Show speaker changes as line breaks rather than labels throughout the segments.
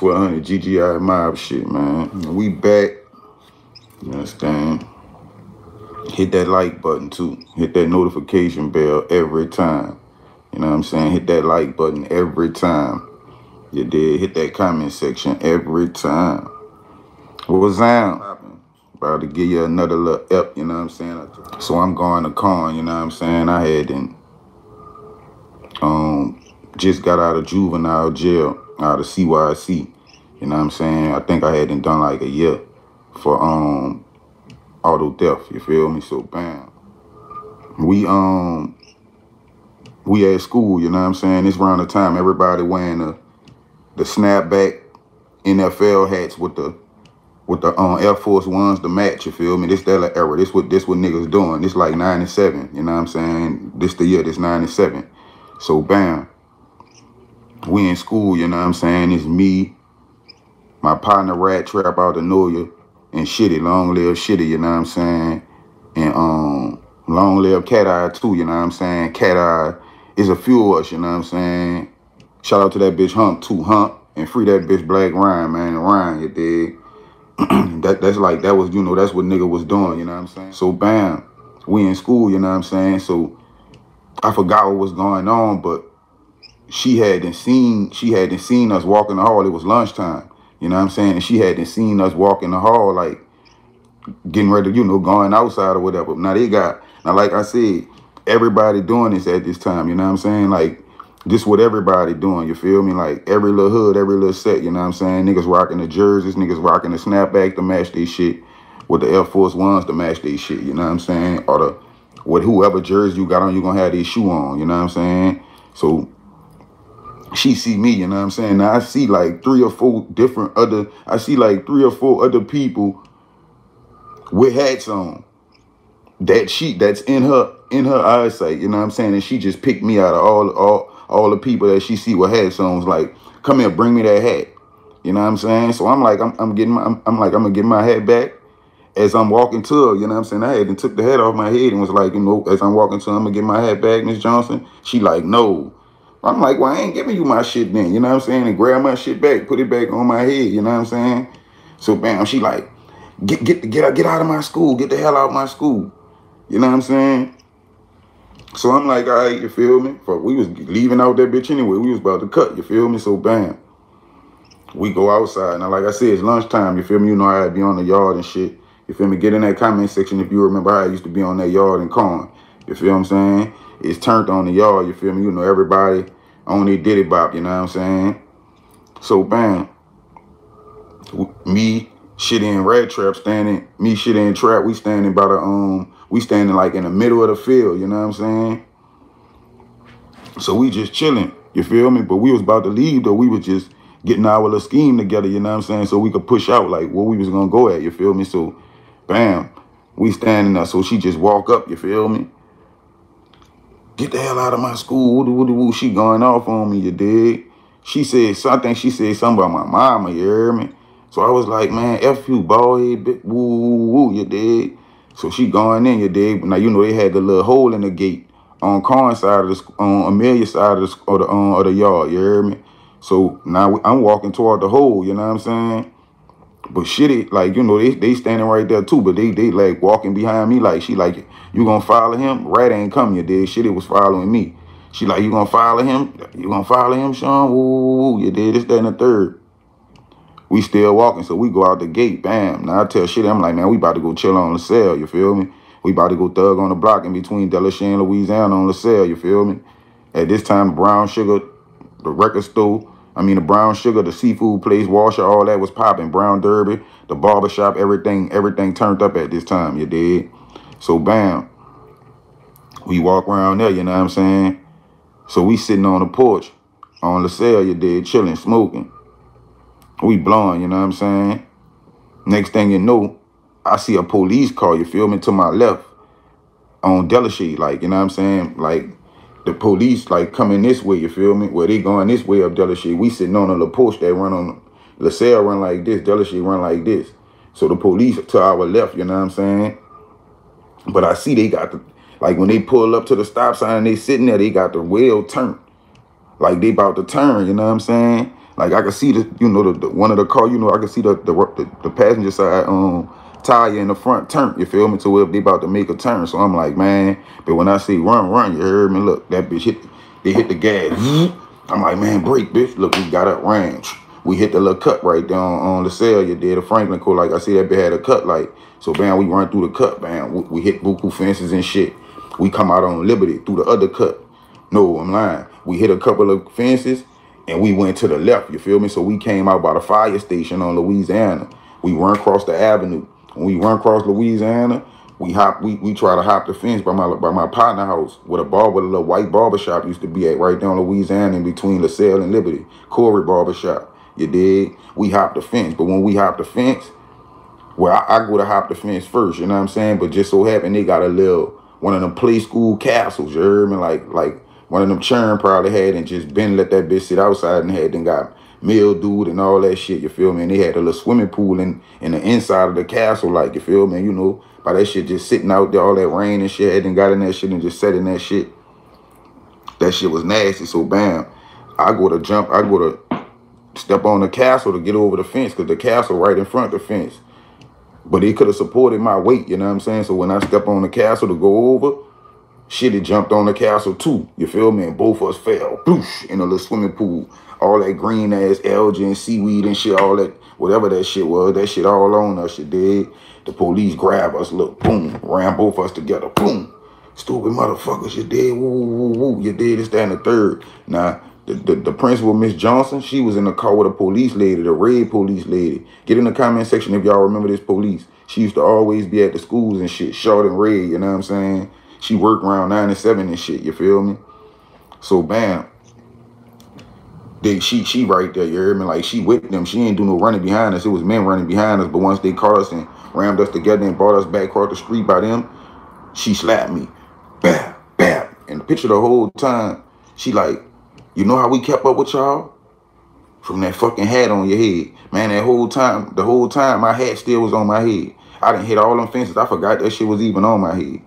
Slump 1200 GGI mob shit, man. We back. You understand? Hit that like button too. Hit that notification bell every time. You know what I'm saying? Hit that like button every time. You did. Hit that comment section every time. What was that? About to give you another little up, you know what I'm saying? So I'm going to con, you know what I'm saying? I had and um just got out of juvenile jail, out of CYC. You know what I'm saying? I think I hadn't done like a year for um auto theft, you feel me? So bam. We um we at school, you know what I'm saying? It's around the time everybody wearing the the snapback NFL hats with the with the um, Air Force Ones to match, you feel me? This that era. This what this what niggas doing. This like 97, you know what I'm saying? This the year, this 97. So bam. We in school, you know what I'm saying? It's me, my partner Rat Trap out of Noya, and Shitty, long live Shitty, you know what I'm saying? And um long live Cat Eye too, you know what I'm saying? Cat Eye is a few of us, you know what I'm saying? Shout out to that bitch Hump too, Hump, and free that bitch Black Ryan, man. Ryan, you dig? that that's like that was you know that's what nigga was doing you know what i'm saying so bam we in school you know what i'm saying so i forgot what was going on but she hadn't seen she hadn't seen us walk in the hall it was lunchtime you know what i'm saying and she hadn't seen us walk in the hall like getting ready you know going outside or whatever now they got now like i said everybody doing this at this time you know what i'm saying like this what everybody doing, you feel me? Like every little hood, every little set, you know what I'm saying? Niggas rocking the jerseys, niggas rocking the snapback to match these shit with the Air Force Ones to match these shit, you know what I'm saying? Or the with whoever jersey you got on, you gonna have these shoe on, you know what I'm saying? So she see me, you know what I'm saying? Now I see like three or four different other, I see like three or four other people with hats on. That she that's in her in her eyesight, you know what I'm saying? And she just picked me out of all all all the people that she see with hats on like, come here, bring me that hat. You know what I'm saying? So I'm like, I'm, I'm getting my, I'm, I'm, like, I'm gonna get my hat back as I'm walking to her. You know what I'm saying? I had and took the hat off my head and was like, you know, as I'm walking to her, I'm gonna get my hat back, Miss Johnson. She like, no. I'm like, well, I ain't giving you my shit then. You know what I'm saying? And grab my shit back, put it back on my head. You know what I'm saying? So bam, she like, get get get get out of my school, get the hell out of my school. You know what I'm saying? So I'm like, all right, you feel me? But we was leaving out that bitch anyway. We was about to cut, you feel me? So bam. We go outside. Now, like I said, it's lunchtime, you feel me? You know how I be on the yard and shit. You feel me? Get in that comment section if you remember how I used to be on that yard and corn. You feel what I'm saying? It's turned on the yard, you feel me? You know, everybody only their diddy bop, you know what I'm saying? So bam. Me, shit in red trap standing, me shit in trap, we standing by the um we standing like in the middle of the field, you know what I'm saying? So we just chilling, you feel me? But we was about to leave though. We was just getting our little scheme together, you know what I'm saying? So we could push out like where we was gonna go at, you feel me? So bam, we standing there. So she just walk up, you feel me? Get the hell out of my school. Woo, woo, She going off on me, you dig? She said something, she said something about my mama, you hear me? So I was like, man, F you, boy, woo, woo, woo, you dig? So she going in, you dig? Now you know they had the little hole in the gate on Corn side of the on Amelia side of the or the um, of the yard. You hear me? So now I'm walking toward the hole. You know what I'm saying? But shit, it, like you know, they they standing right there too. But they they like walking behind me. Like she like you gonna follow him? Rat ain't come. You did. Shit, it was following me. She like you gonna follow him? You gonna follow him, Sean? Woo. You did this, that, and the third. We still walking, so we go out the gate, bam. Now I tell shit, I'm like, man, we about to go chill on LaSalle, you feel me? We about to go thug on the block in between Delachaise and Louisiana on LaSalle, you feel me? At this time, brown sugar, the record store, I mean the brown sugar, the seafood place, washer, all that was popping. Brown Derby, the barbershop, everything, everything turned up at this time, you did. So bam. We walk around there, you know what I'm saying? So we sitting on the porch on LaSalle, you did, chilling, smoking. We blowing, you know what I'm saying? Next thing you know, I see a police car, you feel me, to my left on Delachaise, like, you know what I'm saying? Like, the police, like, coming this way, you feel me? Where they going this way up Delachaise. We sitting on a little porch that run on, LaSalle run like this, Delachaise run like this. So the police to our left, you know what I'm saying? But I see they got the, like, when they pull up to the stop sign, they sitting there, they got the wheel turned. Like, they about to turn, you know what I'm saying? Like I can see the, you know, the, the one of the car, you know, I can see the the, the, the passenger side um tire in the front turn. You feel me? To where they about to make a turn. So I'm like, man. But when I see run, run, you heard me? Look, that bitch hit. They hit the gas. I'm like, man, break, bitch. Look, we got up range. We hit the little cut right there on, the cell. You did a Franklin Court. Like I see that bitch had a cut. Like so, man, we run through the cut, man. We, we hit buku fences and shit. We come out on Liberty through the other cut. No, I'm lying. We hit a couple of fences and we went to the left, you feel me? So we came out by the fire station on Louisiana. We run across the avenue. When we run across Louisiana, we hop, we, we try to hop the fence by my by my partner house where the barber, the little white barber shop used to be at right down in Louisiana in between LaSalle and Liberty. Corey barber shop. You dig? We hop the fence. But when we hop the fence, well, I, I go to hop the fence first, you know what I'm saying? But just so happened they got a little one of them play school castles, you heard me? Like like one of them churn probably had and just been let that bitch sit outside and had then got mildewed and all that shit, you feel me? And they had a little swimming pool in, in the inside of the castle, like, you feel me? You know, by that shit just sitting out there, all that rain and shit, had then got in that shit and just sat in that shit. That shit was nasty, so bam. I go to jump, I go to step on the castle to get over the fence, because the castle right in front of the fence. But it could have supported my weight, you know what I'm saying? So when I step on the castle to go over, Shit, it jumped on the castle too. You feel me? And both of us fell. Boosh, in a little swimming pool. All that green ass algae and seaweed and shit, all that, whatever that shit was, that shit all on us, you did. The police grab us, look, boom, ran both of us together, boom. Stupid motherfuckers, you did, woo, woo, woo, woo, you did, it's down the third. Now, the, the, the principal, Miss Johnson, she was in the car with a police lady, the red police lady. Get in the comment section if y'all remember this police. She used to always be at the schools and shit, short and red, you know what I'm saying? She worked around 97 and shit, you feel me? So bam. They she she right there, you hear me? Like she with them. She ain't do no running behind us. It was men running behind us. But once they caught us and rammed us together and brought us back across the street by them, she slapped me. Bam, bam. And the picture the whole time, she like, you know how we kept up with y'all? From that fucking hat on your head. Man, that whole time, the whole time, my hat still was on my head. I didn't hit all them fences. I forgot that shit was even on my head.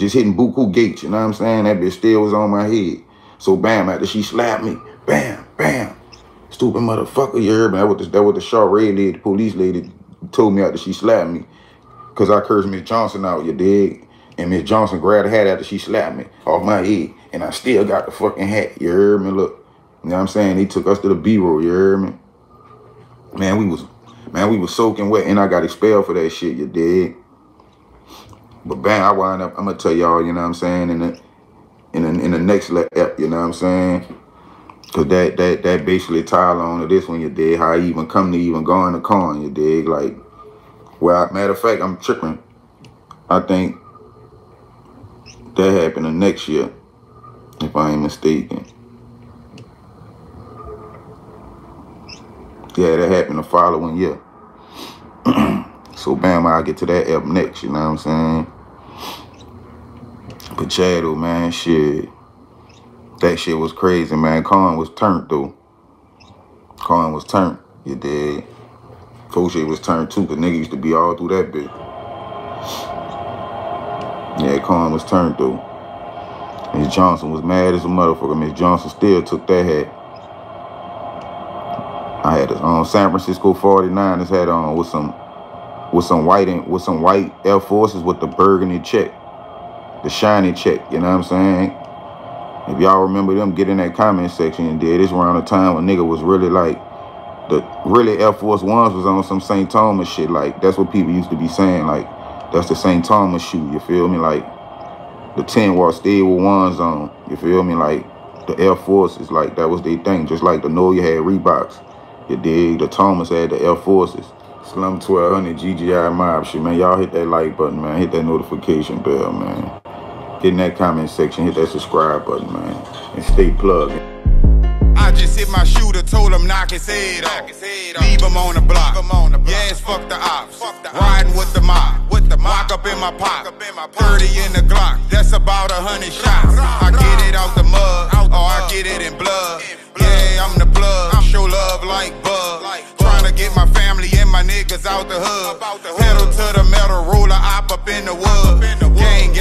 Just hitting buku gates, you know what I'm saying? That bitch still was on my head. So bam, after she slapped me, bam, bam. Stupid motherfucker, you heard me? That what the, that the short red lady, the police lady told me after she slapped me. Cause I cursed Miss Johnson out, you dig? And Miss Johnson grabbed the hat after she slapped me off my head. And I still got the fucking hat, you heard me? Look, you know what I'm saying? He took us to the B-roll, you heard me? Man, we was, man, we was soaking wet and I got expelled for that shit, you dig? But bang, I wind up, I'm gonna tell y'all, you know what I'm saying, in the in the, in the next ep, you know what I'm saying? Cause that that that basically tie on to this one you dig, how I even come to even go in the con, you dig? Like well matter of fact, I'm tripping. I think that happened the next year, if I ain't mistaken. Yeah, that happened the following year. So bam, I'll get to that up next, you know what I'm saying? Chado, man, shit. That shit was crazy, man. Cohen was turned though. Cohen was turned, you did. Foshay was turned too, cause nigga used to be all through that bitch. Yeah, Cohen was turned though. Miss Johnson was mad as a motherfucker. Miss Johnson still took that hat. I had on um, San Francisco 49ers hat on with some with some white and with some white Air Forces with the burgundy check, the shiny check. You know what I'm saying? If y'all remember them, get in that comment section and did. This around the time when nigga was really like the really Air Force Ones was on some St. Thomas shit. Like that's what people used to be saying. Like that's the St. Thomas shoe. You feel me? Like the 10 watt stay with ones on. You feel me? Like the Air Forces, like that was their thing. Just like the Know you had Reeboks. You dig? The Thomas had the Air Forces. Slum 1200 GGI Mob shit, man. Y'all hit that like button, man. Hit that notification bell, man. Get in that comment section. Hit that subscribe button, man. And stay plugged.
I just hit my shooter, told him knock his head off. Leave him on the block. Yes, fuck the ops. Riding with the mob. With the mock up in my pocket. 30 in the Glock. That's about a hundred shots. I get it out the mud. Or I get it in blood. Yeah, I'm the blood. Show love like bug tryna get my family and my niggas out the hood. Pedal to the metal, roller, op up in the woods. Gang,